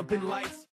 up in lights.